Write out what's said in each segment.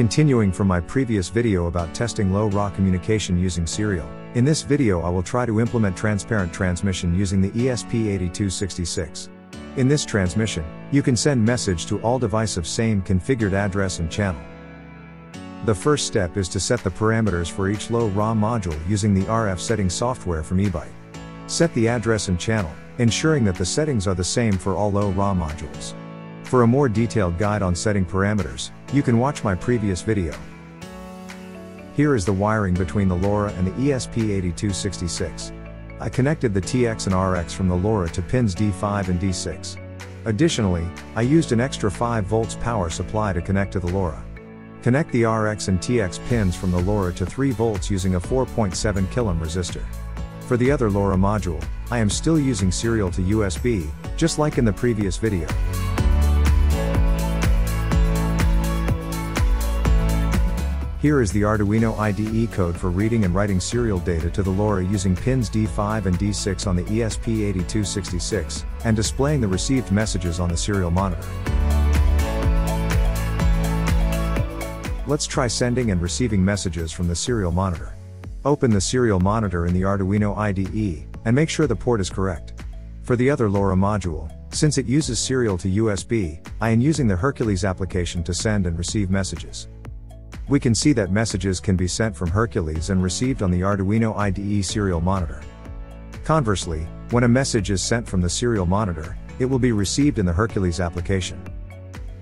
Continuing from my previous video about testing LoRa communication using serial, in this video I will try to implement transparent transmission using the ESP8266. In this transmission, you can send message to all device of same configured address and channel. The first step is to set the parameters for each LoRa module using the RF setting software from eByte. Set the address and channel, ensuring that the settings are the same for all LoRa modules. For a more detailed guide on setting parameters, you can watch my previous video. Here is the wiring between the LoRa and the ESP8266. I connected the TX and RX from the LoRa to pins D5 and D6. Additionally, I used an extra 5 volts power supply to connect to the LoRa. Connect the RX and TX pins from the LoRa to 3 volts using a 4.7 kΩ resistor. For the other LoRa module, I am still using serial to USB, just like in the previous video. Here is the Arduino IDE code for reading and writing serial data to the LoRa using pins D5 and D6 on the ESP8266, and displaying the received messages on the serial monitor. Let's try sending and receiving messages from the serial monitor. Open the serial monitor in the Arduino IDE, and make sure the port is correct. For the other LoRa module, since it uses serial to USB, I am using the Hercules application to send and receive messages. We can see that messages can be sent from Hercules and received on the Arduino IDE serial monitor. Conversely, when a message is sent from the serial monitor, it will be received in the Hercules application.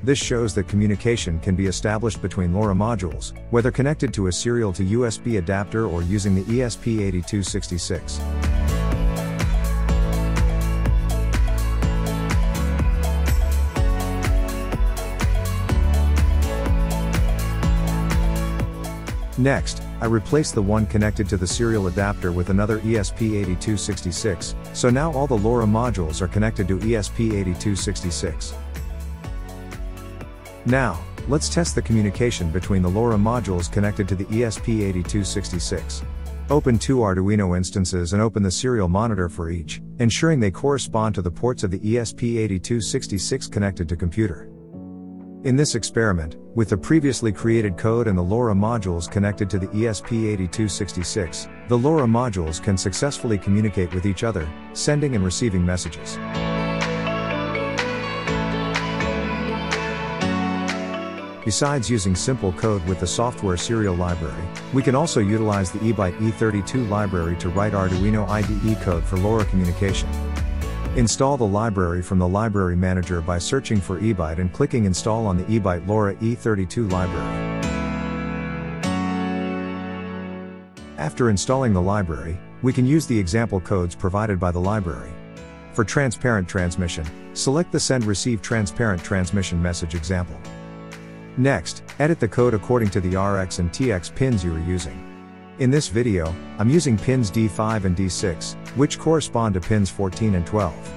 This shows that communication can be established between LoRa modules, whether connected to a serial to USB adapter or using the ESP8266. Next, I replaced the one connected to the serial adapter with another ESP8266, so now all the LoRa modules are connected to ESP8266. Now, let's test the communication between the LoRa modules connected to the ESP8266. Open two Arduino instances and open the serial monitor for each, ensuring they correspond to the ports of the ESP8266 connected to computer. In this experiment, with the previously created code and the LoRa modules connected to the ESP8266, the LoRa modules can successfully communicate with each other, sending and receiving messages. Besides using simple code with the software serial library, we can also utilize the eByte E32 library to write Arduino IDE code for LoRa communication. Install the library from the Library Manager by searching for eByte and clicking Install on the eByte LoRa E32 library. After installing the library, we can use the example codes provided by the library. For transparent transmission, select the Send Receive Transparent Transmission message example. Next, edit the code according to the RX and TX pins you are using. In this video, I'm using pins D5 and D6, which correspond to pins 14 and 12.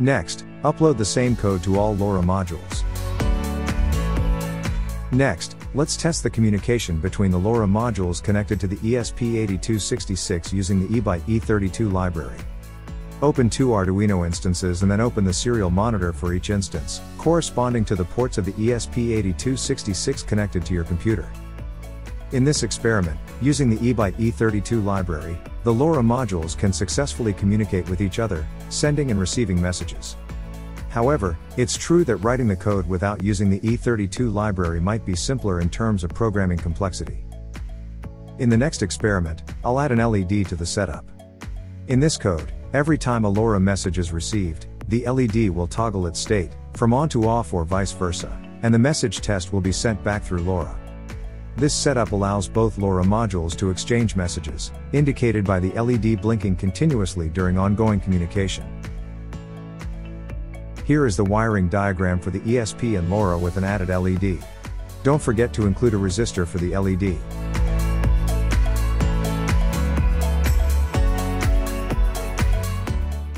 Next, upload the same code to all LoRa modules. Next, let's test the communication between the LoRa modules connected to the ESP8266 using the eByte E32 library. Open two Arduino instances and then open the serial monitor for each instance, corresponding to the ports of the ESP8266 connected to your computer. In this experiment, using the eByte E32 library, the LoRa modules can successfully communicate with each other, sending and receiving messages. However, it's true that writing the code without using the E32 library might be simpler in terms of programming complexity. In the next experiment, I'll add an LED to the setup. In this code, every time a LoRa message is received, the LED will toggle its state, from on to off or vice versa, and the message test will be sent back through LoRa. This setup allows both LoRa modules to exchange messages, indicated by the LED blinking continuously during ongoing communication. Here is the wiring diagram for the ESP and LoRa with an added LED. Don't forget to include a resistor for the LED.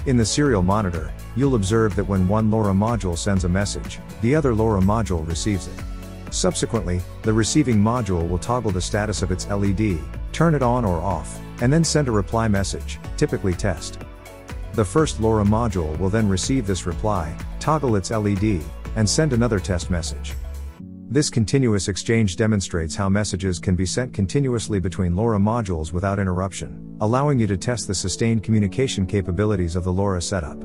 In the serial monitor, you'll observe that when one LoRa module sends a message, the other LoRa module receives it. Subsequently, the receiving module will toggle the status of its LED, turn it on or off, and then send a reply message, typically test. The first LoRa module will then receive this reply, toggle its LED, and send another test message. This continuous exchange demonstrates how messages can be sent continuously between LoRa modules without interruption, allowing you to test the sustained communication capabilities of the LoRa setup.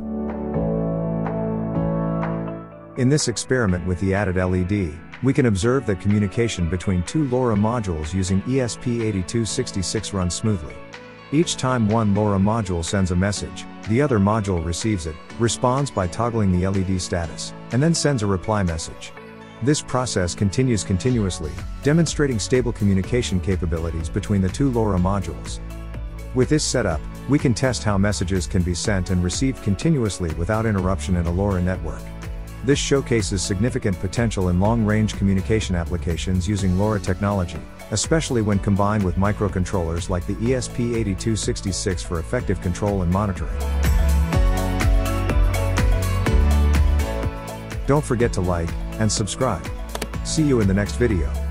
In this experiment with the added LED, we can observe that communication between two LoRa modules using ESP8266 runs smoothly. Each time one LoRa module sends a message, the other module receives it, responds by toggling the LED status, and then sends a reply message. This process continues continuously, demonstrating stable communication capabilities between the two LoRa modules. With this setup, we can test how messages can be sent and received continuously without interruption in a LoRa network. This showcases significant potential in long-range communication applications using LoRa technology, especially when combined with microcontrollers like the ESP8266 for effective control and monitoring. Don't forget to like and subscribe. See you in the next video.